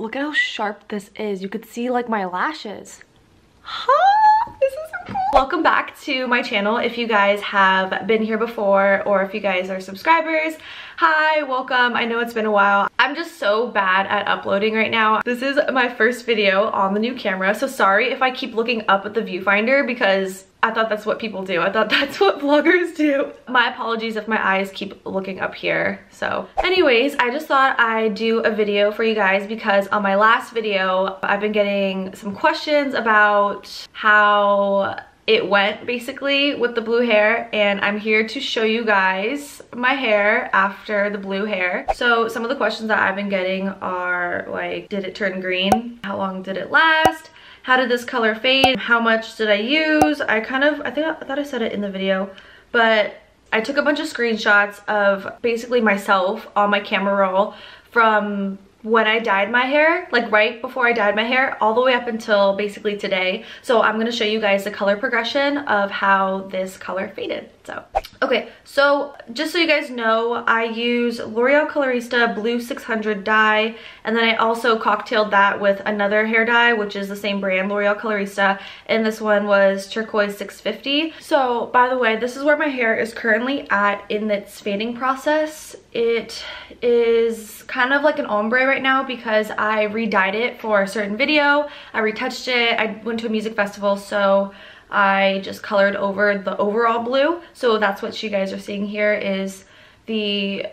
look at how sharp this is. You could see like my lashes. Huh? This is so cool. Welcome back to my channel if you guys have been here before or if you guys are subscribers. Hi, welcome. I know it's been a while. I'm just so bad at uploading right now. This is my first video on the new camera, so sorry if I keep looking up at the viewfinder because I thought that's what people do. I thought that's what vloggers do. My apologies if my eyes keep looking up here. So anyways, I just thought I'd do a video for you guys because on my last video, I've been getting some questions about how it went basically with the blue hair and I'm here to show you guys my hair after the blue hair. So some of the questions that I've been getting are like, did it turn green? How long did it last? How did this color fade? How much did I use? I kind of, I think, I thought I said it in the video, but I took a bunch of screenshots of basically myself on my camera roll from when I dyed my hair, like right before I dyed my hair, all the way up until basically today. So I'm gonna show you guys the color progression of how this color faded. So, okay, so just so you guys know, I use L'Oreal Colorista Blue 600 dye, and then I also cocktailed that with another hair dye, which is the same brand, L'Oreal Colorista, and this one was Turquoise 650. So, by the way, this is where my hair is currently at in its fading process. It is kind of like an ombre right now because I re-dyed it for a certain video. I retouched it. I went to a music festival, so I just colored over the overall blue. So that's what you guys are seeing here is the,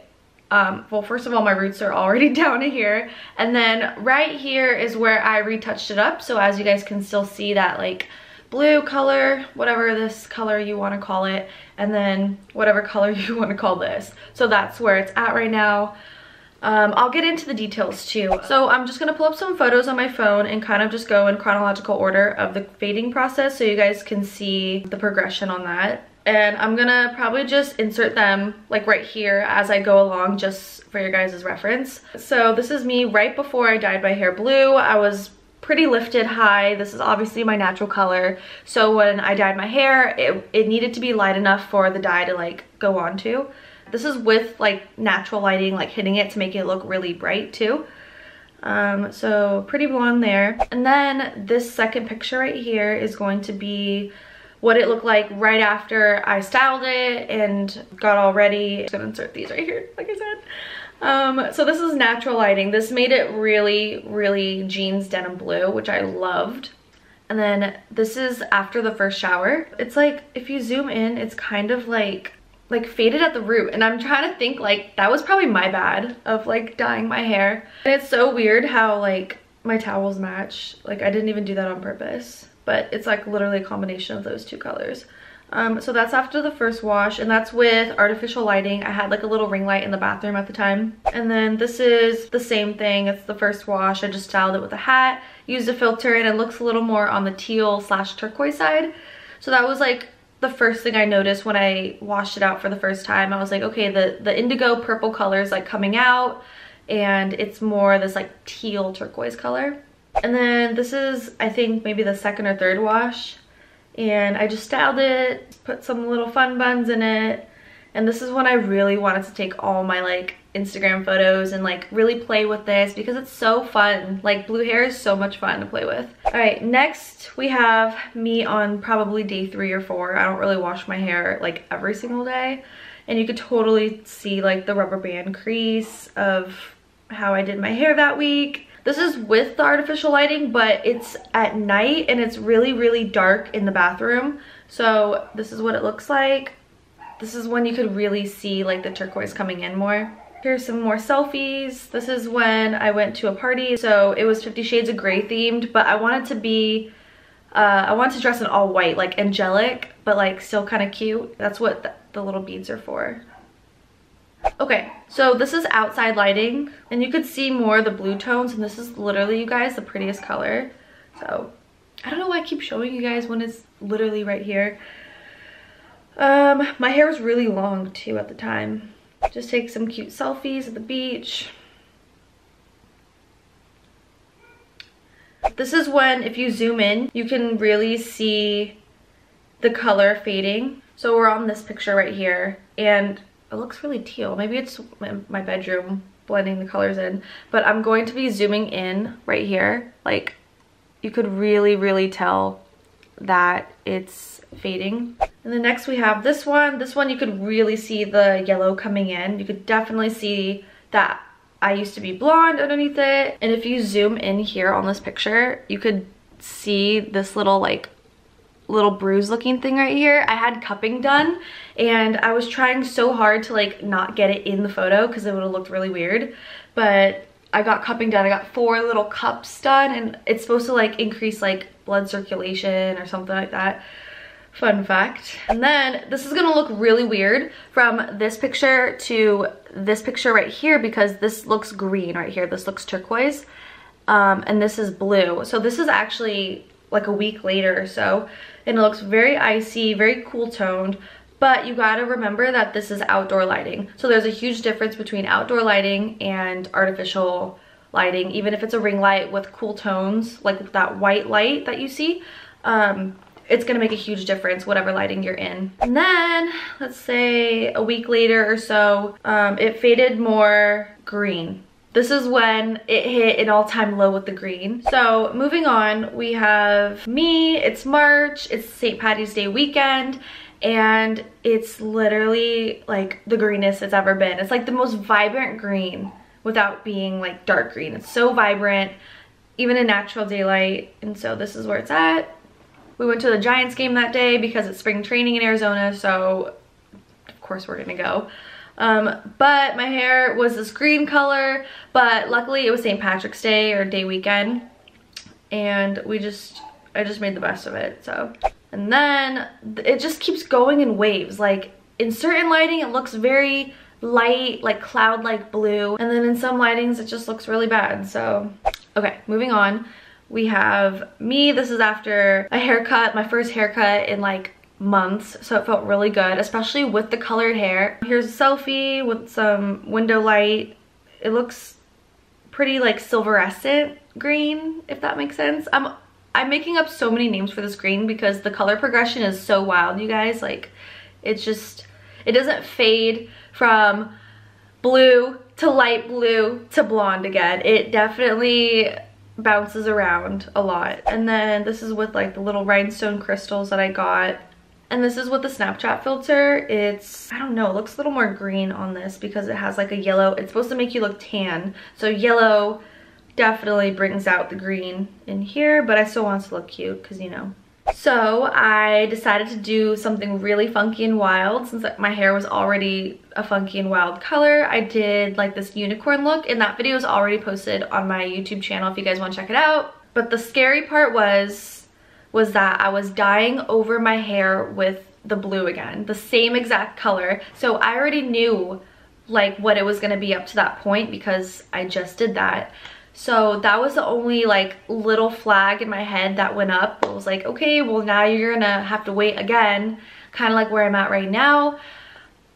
um, well, first of all, my roots are already down here. And then right here is where I retouched it up. So as you guys can still see that like blue color, whatever this color you want to call it, and then whatever color you want to call this. So that's where it's at right now. Um, I'll get into the details too. So I'm just gonna pull up some photos on my phone and kind of just go in chronological order of the fading process so you guys can see the progression on that. And I'm gonna probably just insert them like right here as I go along just for your guys' reference. So this is me right before I dyed my hair blue. I was pretty lifted high. This is obviously my natural color. So when I dyed my hair, it, it needed to be light enough for the dye to like go onto. This is with like natural lighting, like hitting it to make it look really bright too. Um, so pretty blonde there. And then this second picture right here is going to be what it looked like right after I styled it and got all ready. I'm gonna insert these right here, like I said. Um, so this is natural lighting. This made it really, really jeans denim blue, which I loved. And then this is after the first shower. It's like, if you zoom in, it's kind of like like faded at the root. And I'm trying to think like that was probably my bad of like dyeing my hair. And it's so weird how like my towels match. Like I didn't even do that on purpose. But it's like literally a combination of those two colors. Um, so that's after the first wash. And that's with artificial lighting. I had like a little ring light in the bathroom at the time. And then this is the same thing. It's the first wash. I just styled it with a hat used a filter and it looks a little more on the teal slash turquoise side. So that was like the first thing I noticed when I washed it out for the first time. I was like, okay, the, the indigo purple color is like coming out and it's more this like teal turquoise color. And then this is, I think, maybe the second or third wash. And I just styled it, put some little fun buns in it. And this is when I really wanted to take all my like Instagram photos and like really play with this because it's so fun. Like blue hair is so much fun to play with. All right, next we have me on probably day three or four. I don't really wash my hair like every single day. And you could totally see like the rubber band crease of how I did my hair that week. This is with the artificial lighting, but it's at night and it's really, really dark in the bathroom. So this is what it looks like. This is when you could really see like the turquoise coming in more. Here's some more selfies. This is when I went to a party. So it was 50 Shades of Grey themed, but I wanted to be, uh, I wanted to dress in all white, like angelic, but like still kind of cute. That's what the, the little beads are for. Okay, so this is outside lighting and you could see more the blue tones and this is literally, you guys, the prettiest color. So I don't know why I keep showing you guys when it's literally right here. Um, my hair was really long too at the time. Just take some cute selfies at the beach. This is when, if you zoom in, you can really see the color fading. So we're on this picture right here and it looks really teal. Maybe it's my bedroom blending the colors in. But I'm going to be zooming in right here. Like you could really, really tell that it's fading. And then next we have this one. This one you could really see the yellow coming in. You could definitely see that I used to be blonde underneath it. And if you zoom in here on this picture, you could see this little like little bruise looking thing right here. I had cupping done and I was trying so hard to like not get it in the photo because it would have looked really weird. But I got cupping done. I got four little cups done and it's supposed to like increase like blood circulation or something like that. Fun fact. And then this is gonna look really weird from this picture to this picture right here because this looks green right here. This looks turquoise um, and this is blue. So this is actually like a week later or so and it looks very icy, very cool toned. But you gotta remember that this is outdoor lighting. So there's a huge difference between outdoor lighting and artificial lighting, even if it's a ring light with cool tones, like that white light that you see. Um, it's gonna make a huge difference whatever lighting you're in. And then, let's say a week later or so, um, it faded more green. This is when it hit an all-time low with the green. So moving on, we have me, it's March, it's St. Patty's Day weekend, and it's literally like the greenest it's ever been. It's like the most vibrant green without being like dark green. It's so vibrant, even in natural daylight. And so this is where it's at. We went to the Giants game that day because it's spring training in Arizona, so of course we're gonna go. Um, but my hair was this green color, but luckily it was St. Patrick's Day or day weekend. And we just, I just made the best of it, so. And then it just keeps going in waves. Like in certain lighting, it looks very light, like cloud-like blue. And then in some lightings, it just looks really bad. So, okay, moving on. We have me. This is after a haircut, my first haircut in like months so it felt really good especially with the colored hair here's a selfie with some window light it looks pretty like silverescent green if that makes sense i'm i'm making up so many names for this green because the color progression is so wild you guys like it's just it doesn't fade from blue to light blue to blonde again it definitely bounces around a lot and then this is with like the little rhinestone crystals that i got and this is with the Snapchat filter. It's, I don't know, it looks a little more green on this because it has like a yellow. It's supposed to make you look tan. So yellow definitely brings out the green in here, but I still want to look cute because, you know. So I decided to do something really funky and wild since my hair was already a funky and wild color. I did like this unicorn look and that video is already posted on my YouTube channel if you guys want to check it out. But the scary part was was that I was dyeing over my hair with the blue again, the same exact color. So I already knew like what it was gonna be up to that point because I just did that. So that was the only like little flag in my head that went up. It was like, okay, well now you're gonna have to wait again, kind of like where I'm at right now.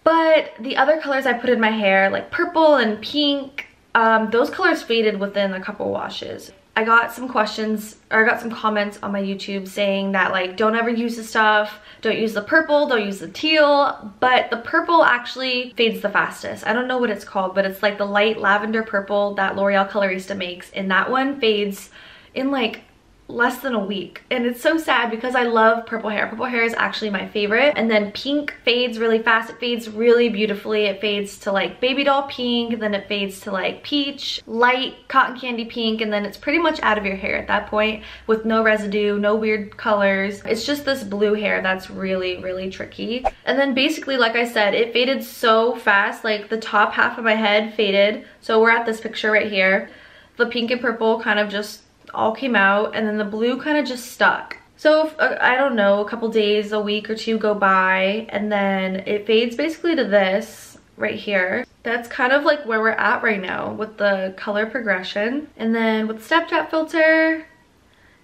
But the other colors I put in my hair, like purple and pink, um, those colors faded within a couple washes. I got some questions or I got some comments on my YouTube saying that like don't ever use the stuff, don't use the purple, don't use the teal, but the purple actually fades the fastest. I don't know what it's called, but it's like the light lavender purple that L'Oreal Colorista makes and that one fades in like less than a week and it's so sad because I love purple hair. Purple hair is actually my favorite and then pink fades really fast. It fades really beautifully. It fades to like baby doll pink then it fades to like peach, light cotton candy pink and then it's pretty much out of your hair at that point with no residue, no weird colors. It's just this blue hair that's really really tricky. And then basically like I said it faded so fast like the top half of my head faded so we're at this picture right here. The pink and purple kind of just all came out and then the blue kind of just stuck. So, if, uh, I don't know, a couple days, a week or two go by and then it fades basically to this right here. That's kind of like where we're at right now with the color progression. And then with the Snapchat filter,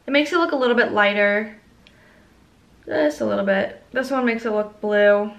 it makes it look a little bit lighter. Just a little bit. This one makes it look blue.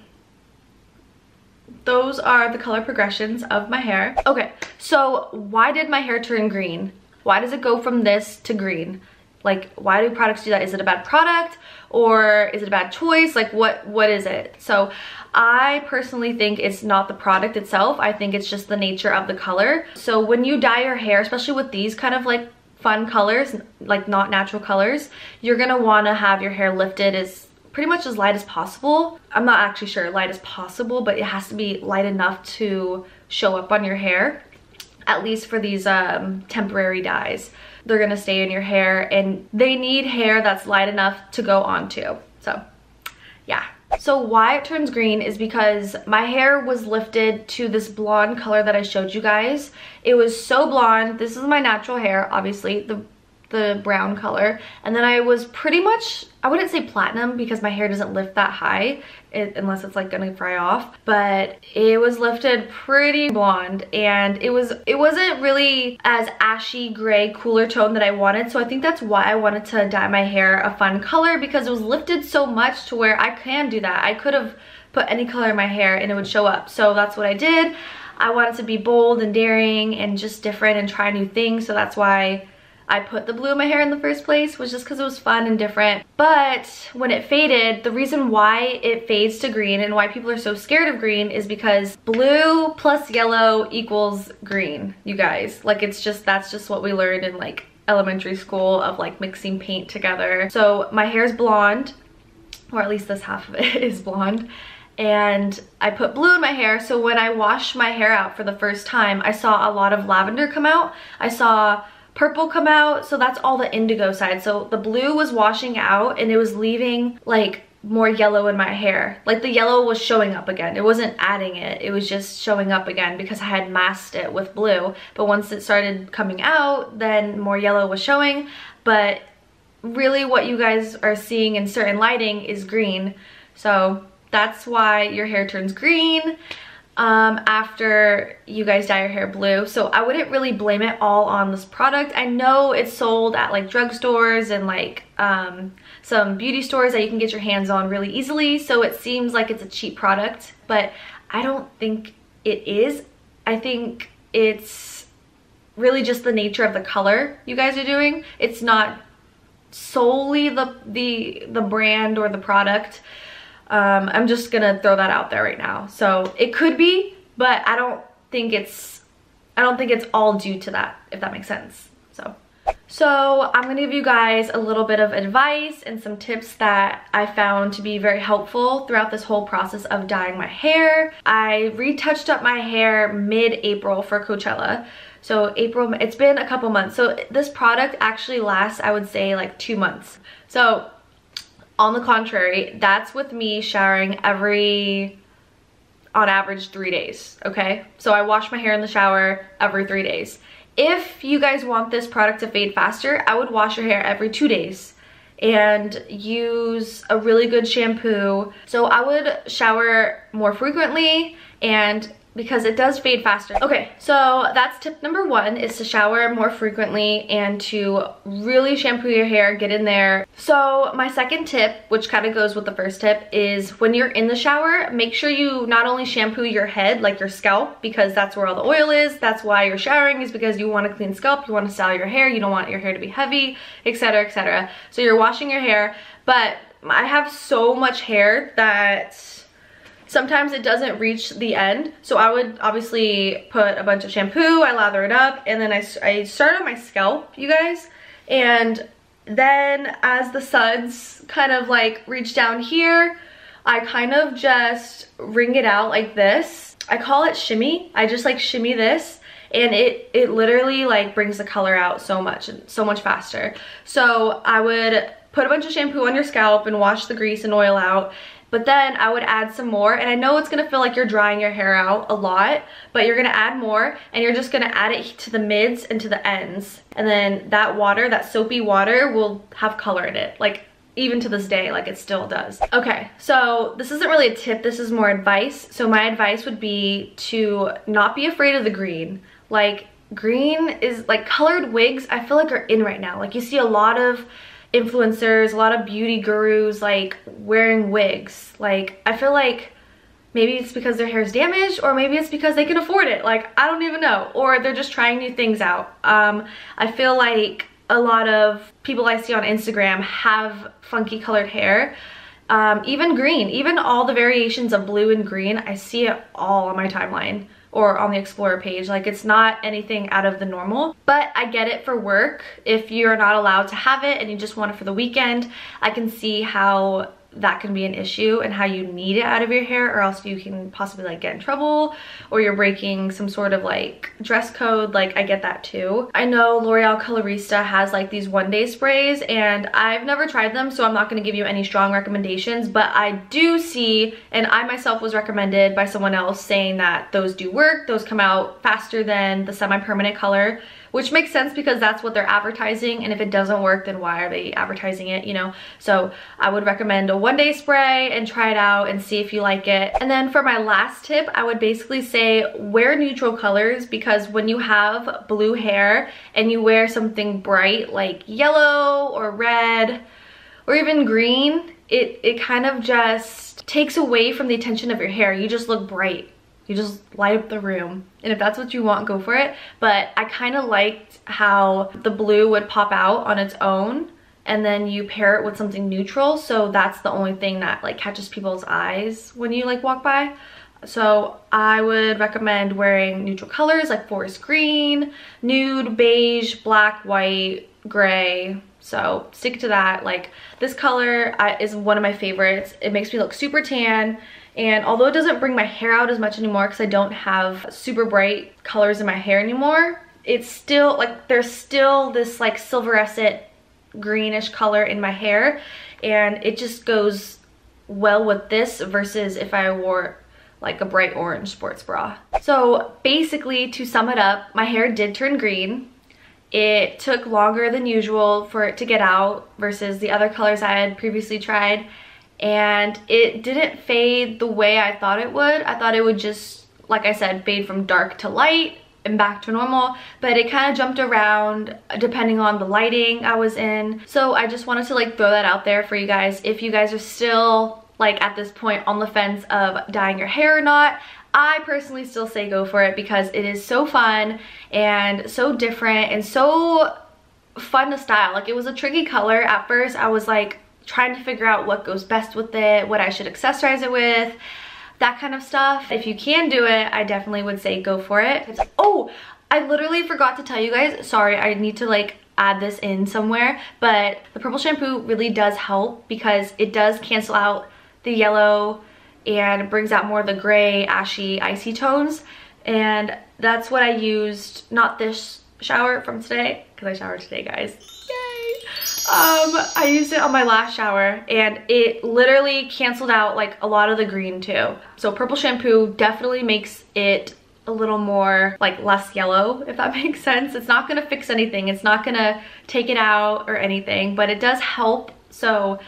Those are the color progressions of my hair. Okay, so why did my hair turn green? Why does it go from this to green? Like why do products do that? Is it a bad product or is it a bad choice? Like what what is it? So I personally think it's not the product itself. I think it's just the nature of the color. So when you dye your hair, especially with these kind of like fun colors, like not natural colors, you're gonna wanna have your hair lifted as pretty much as light as possible. I'm not actually sure light as possible, but it has to be light enough to show up on your hair, at least for these um, temporary dyes. They're gonna stay in your hair and they need hair that's light enough to go onto. So yeah. So why it turns green is because my hair was lifted to this blonde color that I showed you guys. It was so blonde. This is my natural hair, obviously. The the brown color. And then I was pretty much I wouldn't say platinum because my hair doesn't lift that high it, unless it's like gonna fry off but it was lifted pretty blonde and it was it wasn't really as ashy gray cooler tone that I wanted so I think that's why I wanted to dye my hair a fun color because it was lifted so much to where I can do that. I could have put any color in my hair and it would show up. So that's what I did. I wanted to be bold and daring and just different and try new things so that's why I put the blue in my hair in the first place was just because it was fun and different. But when it faded, the reason why it fades to green and why people are so scared of green is because blue plus yellow equals green, you guys. Like it's just, that's just what we learned in like elementary school of like mixing paint together. So my hair is blonde, or at least this half of it is blonde and I put blue in my hair so when I washed my hair out for the first time I saw a lot of lavender come out. I saw purple come out. So that's all the indigo side. So the blue was washing out and it was leaving like more yellow in my hair. Like the yellow was showing up again. It wasn't adding it. It was just showing up again because I had masked it with blue. But once it started coming out, then more yellow was showing. But really what you guys are seeing in certain lighting is green. So that's why your hair turns green um, after you guys dye your hair blue. So I wouldn't really blame it all on this product. I know it's sold at like drugstores and like um, some beauty stores that you can get your hands on really easily. So it seems like it's a cheap product, but I don't think it is. I think it's really just the nature of the color you guys are doing. It's not solely the the the brand or the product um, I'm just gonna throw that out there right now. So it could be, but I don't think it's, I don't think it's all due to that, if that makes sense. So, so I'm gonna give you guys a little bit of advice and some tips that I found to be very helpful throughout this whole process of dyeing my hair. I retouched up my hair mid-April for Coachella. So April, it's been a couple months. So this product actually lasts, I would say like two months. So on the contrary, that's with me showering every, on average, three days, okay? So I wash my hair in the shower every three days. If you guys want this product to fade faster, I would wash your hair every two days and use a really good shampoo. So I would shower more frequently and because it does fade faster. Okay, so that's tip number one is to shower more frequently and to really shampoo your hair, get in there. So my second tip, which kind of goes with the first tip, is when you're in the shower, make sure you not only shampoo your head, like your scalp, because that's where all the oil is. That's why you're showering is because you want a clean scalp, you want to style your hair, you don't want your hair to be heavy, etc, etc. So you're washing your hair, but I have so much hair that Sometimes it doesn't reach the end. So I would obviously put a bunch of shampoo, I lather it up, and then I, I start on my scalp, you guys. And then as the suds kind of like reach down here, I kind of just wring it out like this. I call it shimmy. I just like shimmy this and it it literally like brings the color out so much so much faster so i would put a bunch of shampoo on your scalp and wash the grease and oil out but then I would add some more and I know it's gonna feel like you're drying your hair out a lot, but you're gonna add more and you're just gonna add it to the mids and to the ends. And then that water, that soapy water will have color in it. Like even to this day, like it still does. Okay, so this isn't really a tip, this is more advice. So my advice would be to not be afraid of the green. Like green is like colored wigs, I feel like are in right now. Like you see a lot of influencers, a lot of beauty gurus like wearing wigs. Like I feel like maybe it's because their hair is damaged or maybe it's because they can afford it. Like I don't even know. Or they're just trying new things out. Um, I feel like a lot of people I see on Instagram have funky colored hair. Um, even green, even all the variations of blue and green, I see it all on my timeline or on the Explorer page. Like it's not anything out of the normal, but I get it for work. If you're not allowed to have it and you just want it for the weekend, I can see how that can be an issue and how you need it out of your hair or else you can possibly like get in trouble or you're breaking some sort of like dress code like I get that too. I know L'Oreal Colorista has like these one day sprays and I've never tried them so I'm not going to give you any strong recommendations but I do see and I myself was recommended by someone else saying that those do work. Those come out faster than the semi-permanent color which makes sense because that's what they're advertising and if it doesn't work then why are they advertising it you know? So I would recommend a one day spray and try it out and see if you like it. And then for my last tip I would basically say wear neutral colors because when you have blue hair and you wear something bright like yellow or red or even green it it kind of just takes away from the attention of your hair. You just look bright you just light up the room. And if that's what you want, go for it. But I kind of liked how the blue would pop out on its own and then you pair it with something neutral. So that's the only thing that like catches people's eyes when you like walk by. So I would recommend wearing neutral colors like forest green, nude, beige, black, white, gray. So stick to that. Like this color is one of my favorites. It makes me look super tan and although it doesn't bring my hair out as much anymore because I don't have super bright colors in my hair anymore, it's still like there's still this like silverescent greenish color in my hair and it just goes well with this versus if I wore like a bright orange sports bra. So basically to sum it up, my hair did turn green. It took longer than usual for it to get out versus the other colors I had previously tried and it didn't fade the way I thought it would. I thought it would just, like I said, fade from dark to light and back to normal, but it kind of jumped around depending on the lighting I was in. So I just wanted to like throw that out there for you guys. If you guys are still like at this point on the fence of dyeing your hair or not, I personally still say go for it because it is so fun and so different and so fun to style. Like it was a tricky color at first. I was like, trying to figure out what goes best with it, what I should accessorize it with, that kind of stuff. If you can do it, I definitely would say go for it. Oh, I literally forgot to tell you guys, sorry, I need to like add this in somewhere, but the purple shampoo really does help because it does cancel out the yellow and brings out more of the gray, ashy, icy tones. And that's what I used, not this shower from today, because I showered today, guys um, I used it on my last shower and it literally canceled out like a lot of the green too. So purple shampoo definitely makes it a little more like less yellow if that makes sense. It's not gonna fix anything. It's not gonna take it out or anything but it does help. So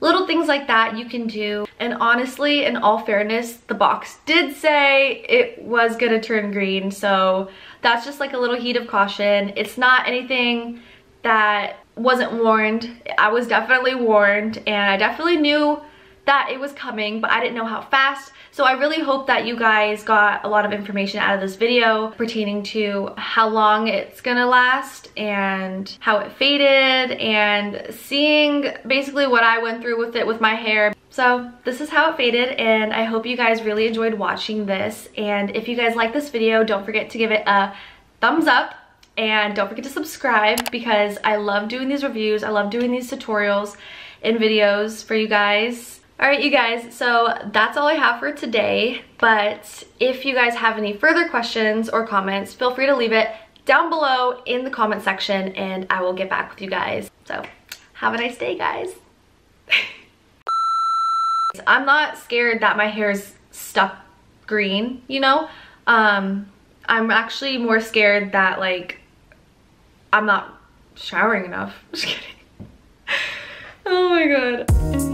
little things like that you can do. And honestly in all fairness the box did say it was gonna turn green so that's just like a little heat of caution. It's not anything that wasn't warned. I was definitely warned and I definitely knew that it was coming, but I didn't know how fast. So I really hope that you guys got a lot of information out of this video pertaining to how long it's gonna last and how it faded and seeing basically what I went through with it with my hair. So this is how it faded and I hope you guys really enjoyed watching this. And if you guys like this video, don't forget to give it a thumbs up and don't forget to subscribe because I love doing these reviews. I love doing these tutorials and videos for you guys. All right, you guys, so that's all I have for today. But if you guys have any further questions or comments, feel free to leave it down below in the comment section and I will get back with you guys. So have a nice day, guys. I'm not scared that my hair is stuck green, you know? Um, I'm actually more scared that like I'm not showering enough. Just kidding. Oh my god.